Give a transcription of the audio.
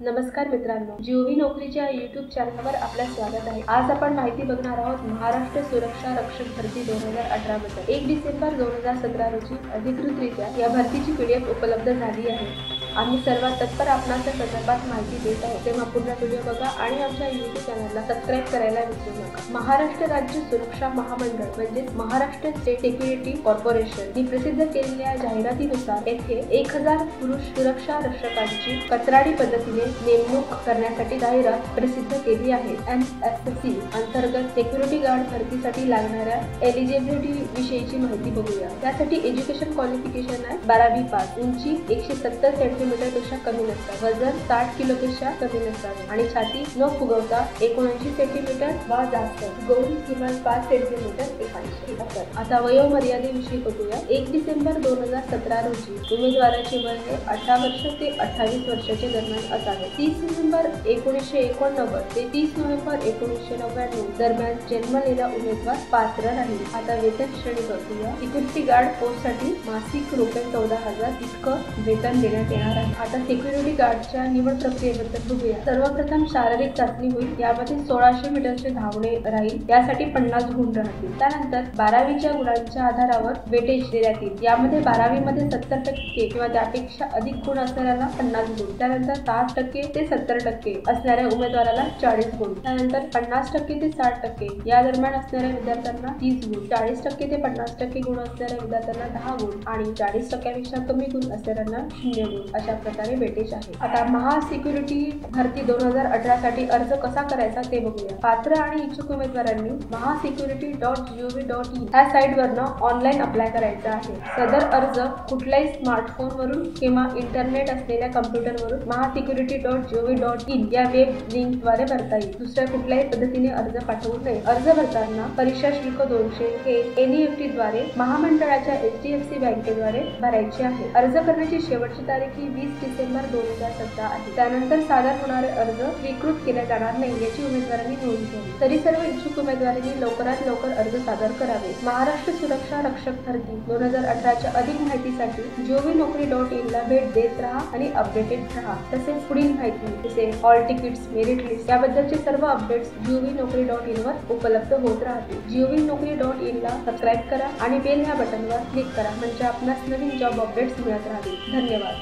नमस्कार मित्रांनो जीओवी नोकरीच्या युट्यूब चॅनलवर आपलं स्वागत आहे. आज आपण माहिती बघणार आहोत महाराष्ट्र सुरक्षा रक्षक भरती दोन हजार अठरा बद्दल. एक डिसेंबर दोन हजार सतरा रोजी अधिकृतरित्या या भरतीची पीडीएफ उपलब्ध झाली आहे. आम्ही सर्वात तत्पर आपणाच्या संदर्भात माहिती देत आहोत. तेव्हा पूर्ण व्हिडिओ बघा आणि आमच्या युट्यूब चॅनलला सबस्क्राईब करायला विसरू नका. महाराष्ट्र राज्य सुरक्षा महामंडळ म्हणजेच महाराष्ट्र स्टेट सिक्युरिटी कॉर्पोरेशन ही प्रसिद्ध केलेल्या जाहिरातीनुसार येथे एक हजार पुरुष सुरक्षा रक्षकांची कत्राडी पद्धतीने नेमणूक करण्यासाठी जाहिरात प्रसिद्ध केली आहे. एन एस सी अंतर्गत सिक्युरिटी गार्ड भरतीसाठी लागणाऱ्या एलिजिबिलिटी विषयीची माहिती बघूया. त्यासाठी एज्युकेशन क्वालिफिकेशन आहे. बारावी पास. उंची एकशे सत्तर सेंटीमीटर सेंटीमीटरपेक्षा कमी नसतात. वजन साठ किलोपेक्षा कमी नसतात. आणि छाती न फुगवता एकोणऐंशी सेंटीमीटर वा जास्त. गौरी किमान पाच सेंटीमीटर एकाऐंशी असतात आता वयोमर्यादेविषयी बघूया. एक डिसेंबर दोन हजार सतरा रोजी उमेदवाराची वय हे अठरा वर्ष ते अठ्ठावीस वर्षाच्या दरम्यान असावे. तीस नोव्हेंबर एकोणीसशे एकोणनव्वद ते तीस नोव्हेंबर एकोणीसशे नव्याण्णव दरम्यान जन्मलेला उमेदवार पात्र राहील. आता वेतन श्रेणी बघूया. सिक्युरिटी गार्ड पोस्टसाठी मासिक रुपये चौदा हजार इतकं वेतन देण्यात येणार आहे आता सिक्युरिटी गार्डच्या निवड प्रक्रियेबद्दल बघूया. सर्वप्रथम शारीरिक चाचणी होईल. यामध्ये सोळाशे मीटरचे धावणे राहील. यासाठी पन्नास गुण राहतील त्यानंतर बारावीच्या गुणांच्या आधारावर वेटेज देण्यात येईल. यामध्ये बारावीमध्ये सत्तर टक्के किंवा त्यापेक्षा अधिक गुण असणाऱ्याला पन्नास गुण. त्यानंतर साठ टक्के ते सत्तर टक्के असणाऱ्या उमेदवाराला चाळीस गुण. त्यानंतर पन्नास टक्के ते साठ टक्के या दरम्यान असणाऱ्या विद्यार्थ्यांना तीस गुण. चाळीस टक्के ते पन्नास टक्के गुण असणाऱ्या विद्यार्थ्यांना दहा गुण. आणि चाळीस टक्क्यापेक्षा कमी गुण असणाऱ्यांना शून्य गुण. अशा प्रकारे वेटेज आहे. आता महा सिक्युरिटी भरती दोन हजार अठरा साठी अर्ज कसा करायचा ते बघूया. पात्र आणि इच्छुक उमेदवारांनी Maha security dot G O V dot in ह्या साईट वरनं ऑनलाईन अप्लाय करायचा आहे. सदर अर्ज कुठल्याही स्मार्टफोन वरून किंवा इंटरनेट असलेल्या कम्प्युटरवरून Maha security dot G O V dot in या वेब लिंकद्वारे भरता येईल. दुसऱ्या कुठल्याही पद्धतीने अर्ज पाठवू नये. अर्ज भरताना परीक्षा शुल्क दोनशे हे एनईएफटी द्वारे महामंडळाच्या एच डी एफ सी बँकेद्वारे भरायचे आहे. अर्ज करण्याची शेवटची तारीख ही वीस डिसेंबर दोन हजार सतरा आहे. त्यानंतर सादर होणारे अर्ज स्वीकृत केले जाणार नाही याची उमेदवारांनी नोंद घ्यावी तरी सर्व इच्छुक उमेदवारांनी लवकरात लवकर अर्ज सादर करावे. महाराष्ट्र सुरक्षा रक्षक भरती दोन हजार अठराच्या अधिक माहितीसाठी जोवी नोकरी डॉट इन ला भेट देत राहा आणि अपडेटेड राहा. तसेच पुढील माहिती जसे हॉल तिकीट्स मेरिट लिस्ट याबद्दलचे सर्व अपडेट्स जीओव्ही नोकरी डॉट इन वर उपलब्ध होत राहतील. जीओव्ही नोकरी डॉट इन ला सबस्क्राईब करा आणि बेल ह्या बटनवर क्लिक करा. म्हणजे आपणास नवीन जॉब अपडेट्स मिळत राहतील. धन्यवाद.